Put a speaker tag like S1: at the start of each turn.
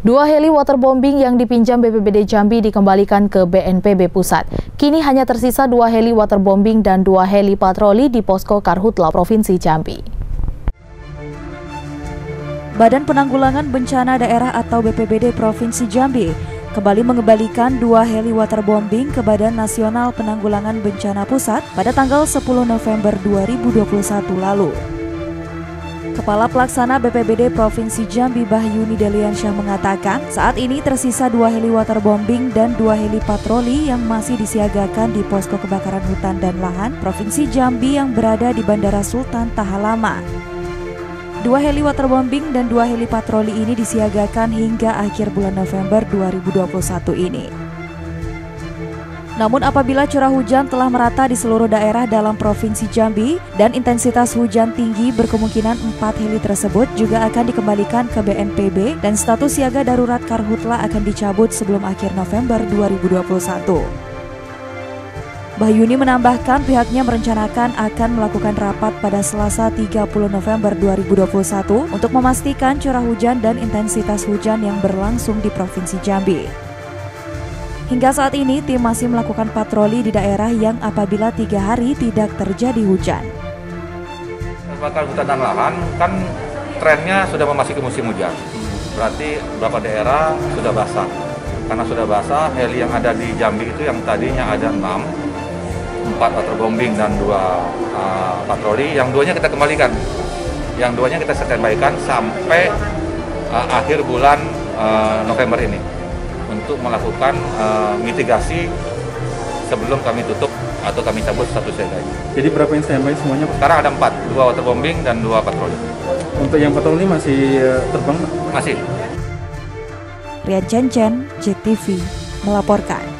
S1: Dua heli waterbombing yang dipinjam BPBD Jambi dikembalikan ke BNPB Pusat. Kini hanya tersisa dua heli waterbombing dan dua heli patroli di posko Karhutla Provinsi Jambi.
S2: Badan Penanggulangan Bencana Daerah atau BPBD Provinsi Jambi kembali mengembalikan dua heli waterbombing ke Badan Nasional Penanggulangan Bencana Pusat pada tanggal 10 November 2021 lalu. Kepala Pelaksana BPBD Provinsi Jambi Bahyuni Deliansyah mengatakan, saat ini tersisa dua heli waterbombing dan dua heli patroli yang masih disiagakan di posko kebakaran hutan dan lahan Provinsi Jambi yang berada di Bandara Sultan Tahalama. Dua heli waterbombing dan dua heli patroli ini disiagakan hingga akhir bulan November 2021 ini. Namun apabila curah hujan telah merata di seluruh daerah dalam Provinsi Jambi dan intensitas hujan tinggi berkemungkinan empat heli tersebut juga akan dikembalikan ke BNPB dan status siaga darurat Karhutla akan dicabut sebelum akhir November 2021. Bahyuni menambahkan pihaknya merencanakan akan melakukan rapat pada Selasa 30 November 2021 untuk memastikan curah hujan dan intensitas hujan yang berlangsung di Provinsi Jambi. Hingga saat ini, tim masih melakukan patroli di daerah yang apabila tiga hari tidak terjadi hujan.
S3: Kebakaran hutan dan lahan kan trennya sudah memasuki musim hujan. Berarti beberapa daerah sudah basah. Karena sudah basah, heli yang ada di Jambi itu yang tadinya ada enam, empat waterbombing dan dua uh, patroli, yang duanya kita kembalikan. Yang duanya kita standby-kan sampai uh, akhir bulan uh, November ini untuk melakukan uh, mitigasi sebelum kami tutup atau kami cabut status siaga ini.
S4: Jadi berapa yang standby semuanya?
S3: Sekarang ada empat, dua waterbombing dan dua patroli.
S4: Untuk yang patroli masih eh, terbang?
S3: Masih.
S2: Rian Chen Chen, JEK TV, melaporkan.